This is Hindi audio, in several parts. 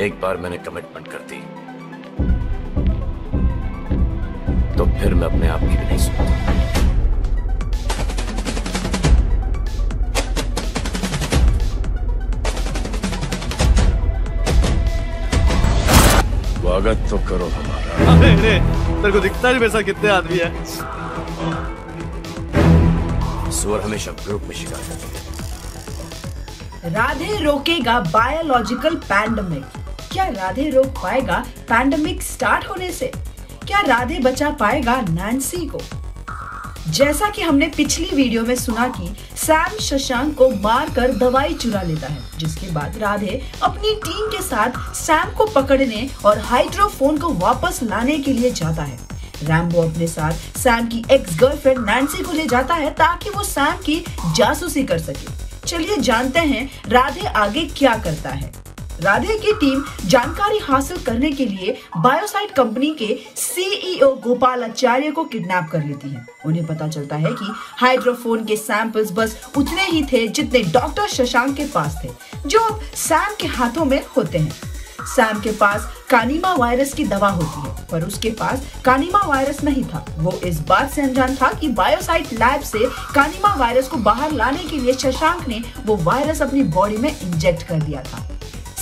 एक बार मैंने कमिटमेंट कर दी तो फिर मैं अपने आप की भी नहीं सुनता। स्वागत तो करो हमारा। अरे तेरे को दिखता नहीं वैसा कितने आदमी है। सुअर हमेशा ग्रुप में शिकार करते हैं। राधे रोकेगा बायोलॉजिकल पैंडमिक क्या राधे रोक पाएगा? पैंडमिक स्टार्ट होने से। क्या राधे बचा पाएगा नैन्सी को? जैसा कि हमने पिछली वीडियो में सुना कि सैम शशांक को मारकर दवाई चुरा लेता है, जिसके बाद राधे अपनी टीम के साथ सैम को पकड़ने और हाइड्रोफोन को वापस लाने के लिए जाता है। रैम्बो अपने साथ सैम की एक्स गर्लफ्रेंड नैन्सी को ले जाता है ताकि वो सैम की जासूसी कर सके। चलिए जानते हैं राधे आगे क्या करता है। राधे की टीम जानकारी हासिल करने के लिए बायोसाइट कंपनी के सीईओ गोपाल आचार्य को किडनैप कर लेती है। उन्हें पता चलता है कि हाइड्रोफोन के सैंपल्स बस उतने ही थे जितने डॉक्टर शशांक के पास थे, जो अब सैम के हाथों में होते हैं। सैम के पास कानीमा वायरस की दवा होती है, पर उसके पास कानीमा वायरस नहीं था। वो इस बात से अनजान था कि बायोसाइट लैब से कानीमा वायरस को बाहर लाने के लिए शशांक ने वो वायरस अपनी बॉडी में इंजेक्ट कर दिया था।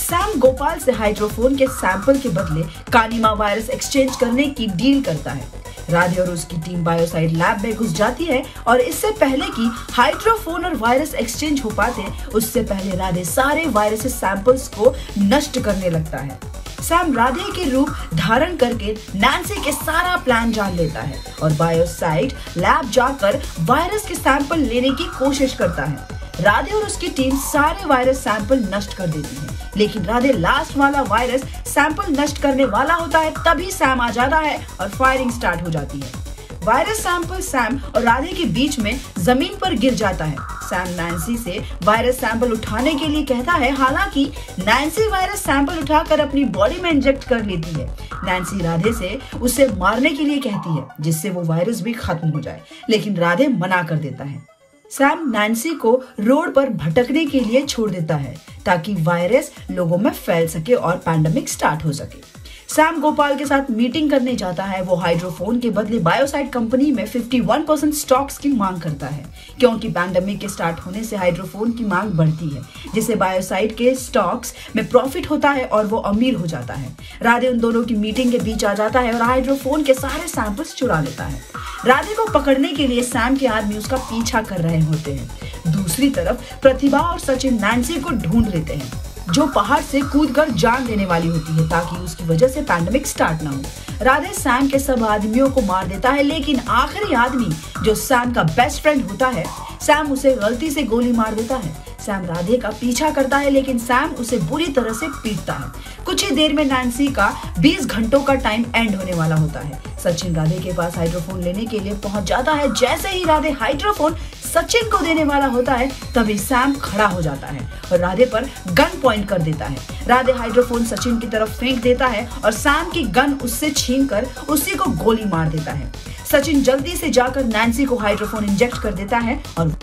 सैम गोपाल से हाइड्रोफोन के सैंपल के बदले कानीमा वायरस एक्सचेंज करने की डील करता है। राधे और उसकी टीम बायोसाइड लैब में घुस जाती है और इससे पहले कि हाइड्रोफोन और वायरस एक्सचेंज हो पाते, उससे पहले राधे सारे वायरस सैंपल्स को नष्ट करने लगता है। सैम राधे के रूप धारण करके नैन्सी के सारा प्लान जान लेता है और बायोसाइड लैब जाकर वायरस के सैंपल लेने की कोशिश करता है। राधे और उसकी टीम सारे वायरस सैंपल नष्ट कर देती है। लेकिन राधे लास्ट वाला वायरस सैंपल नष्ट करने वाला होता है, तभी सैम आ जाता है और फायरिंग स्टार्ट हो जाती है। वायरस सैंपल सैम और राधे के बीच में ज़मीन पर गिर जाता है। सैम नैन्सी से वायरस सैंपल उठाने के लिए कहता है, हालाँकि नैन्सी वायरस सैंपल उठाकर अपनी बॉडी में इंजेक्ट कर लेती है। नैन्सी राधे से उसे मारने के लिए कहती है, जिससे वो वायरस भी खत्म हो जाए। लेकिन राधे मना कर देता है। सैम नैन्सी को रोड पर भटकने के लिए छोड़ देता है ताकि वायरस लोगों में फैल सके और पैंडमिक स्टार्ट हो सके। सैम गोपाल के साथ मीटिंग करने जाता है। वो हाइड्रोफोन के बदले बायोसाइड कंपनी में 51 परसेंट स्टॉक्स की मांग करता है, क्योंकि पैंडमिक के स्टार्ट होने से हाइड्रोफोन की मांग बढ़ती है, जिससे बायोसाइड के स्टॉक्स में प्रॉफिट होता है और वो अमीर हो जाता है। राधे उन दोनों की मीटिंग के बीच आ जाता है और हाइड्रोफोन के सारे सैंपल्स चुरा लेता है। राधे को पकड़ने के लिए सैम के आदमी उसका पीछा कर रहे होते हैं। दूसरी तरफ़ प्रतिभा और सचिन नैन्सी को ढूंढ लेते हैं। जो पहाड़ से कूदकर जान देने वाली होती है ताकि उसकी वजह से पैंडमिक स्टार्ट ना हो। राधे सैम के सब आदमियों को मार देता है, लेकिन आखिरी आदमी जो सैम का बेस्ट फ्रेंड होता है, सैम उसे गलती से गोली मार देता है। सैम राधे का पीछा करता है, लेकिन सैम उसे बुरी तरह से पीटता है। कुछ ही देर में नैन्सी का 20 घंटों का टाइम एंड होने वाला होता है। सचिन राधे के पास हाइड्रोफोन लेने के लिए पहुँच जाता है, जैसे ही राधे हाइड्रोफोन सचिन को देने वाला होता है, तभी सैम खड़ा हो जाता है और राधे पर गन पॉइंट कर देता है। राधे हाइड्रोफोन सचिन की तरफ़ फेंक देता है और सैम की गन उससे छीन कर उसी को गोली मार देता है। सचिन जल्दी से जाकर नैन्सी को हाइड्रोफोन इंजेक्ट कर देता है और